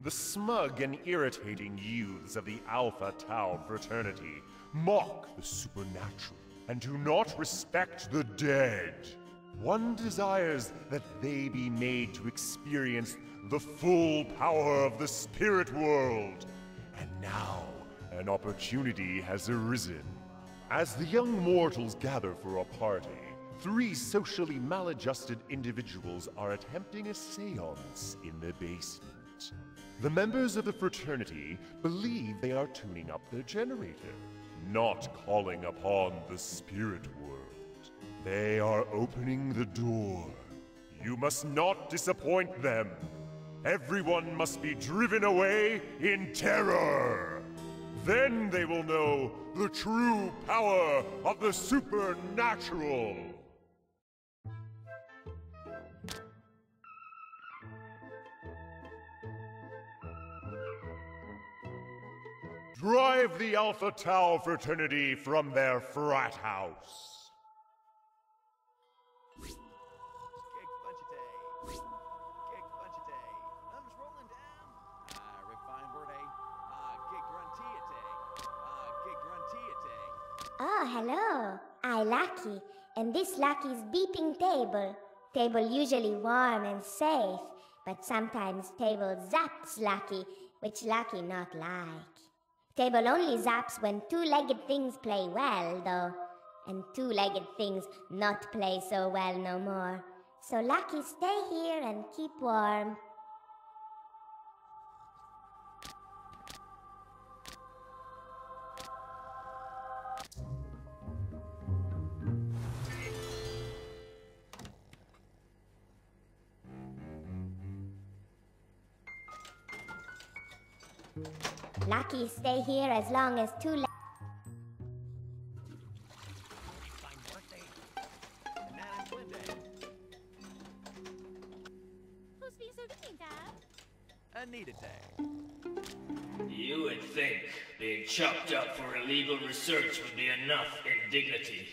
The smug and irritating youths of the Alpha Tau fraternity mock the supernatural and do not respect the dead. One desires that they be made to experience the full power of the spirit world. And now, an opportunity has arisen. As the young mortals gather for a party, three socially maladjusted individuals are attempting a seance in the basement. The members of the fraternity believe they are tuning up their generator, not calling upon the spirit world. They are opening the door. You must not disappoint them. Everyone must be driven away in terror. Then they will know the true power of the supernatural. Drive the Alpha Tau fraternity from their frat house. Rolling down. A. Ah, Gig Gruntia Day. Ah, Gig Gruntia Day. Oh, hello. I Lucky, and this Lucky's beeping table. Table usually warm and safe, but sometimes table zaps Lucky, which Lucky not like. Table only zaps when two-legged things play well, though, and two-legged things not play so well no more. So Lucky stay here and keep warm. Lucky stay here as long as two le- Refine birthday. Banana Twin Day. Who's being so mean, Dad? Anita Day. You would think being chopped up for illegal research would be enough indignity.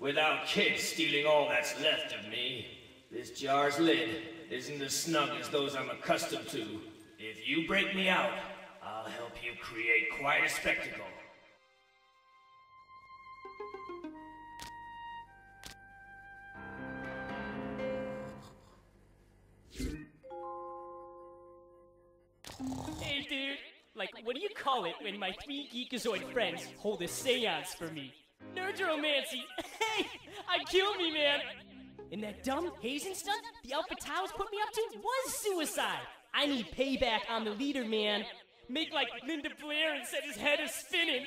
Without kids stealing all that's left of me, this jar's lid isn't as snug as those I'm accustomed to. If you break me out, I'll help you create quite a spectacle. Hey, dude. Like, what do you call it when my three geekazoid friends hold a seance for me? Nerdromancy! Hey! I killed me, man! And that dumb hazing stunt the Alpha Taus put me up to was suicide! I need payback on the leader, man! Make like Linda Blair and set his head a spinning!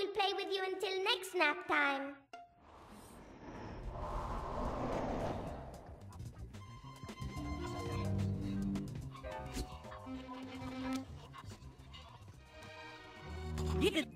Will play with you until next nap time. Even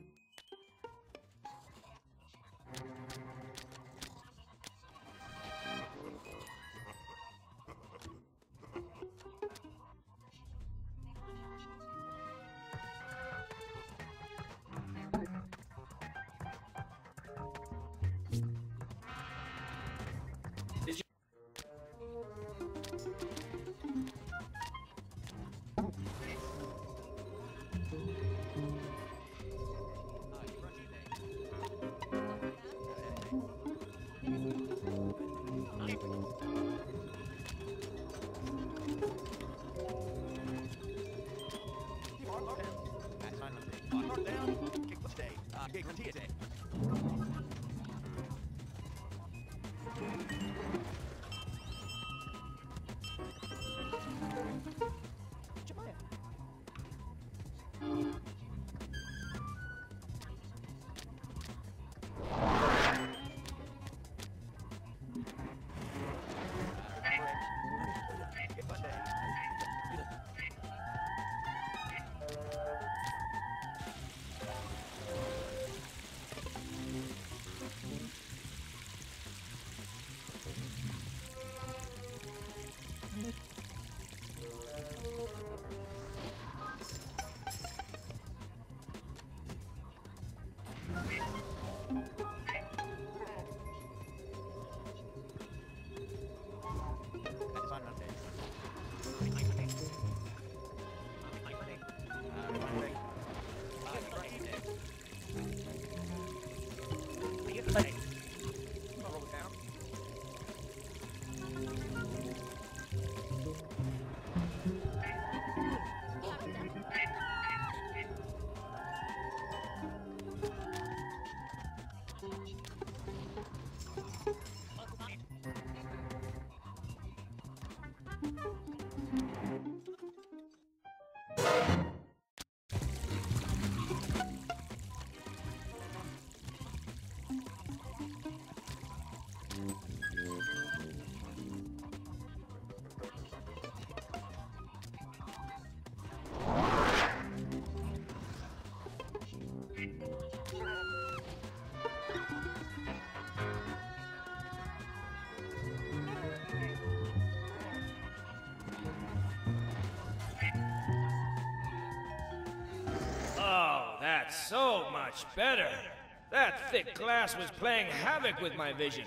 guarantee it. So much better. That thick glass was playing havoc with my vision.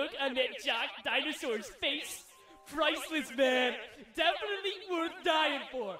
Look on that jock dinosaur's face? Priceless, man. Definitely worth dying for.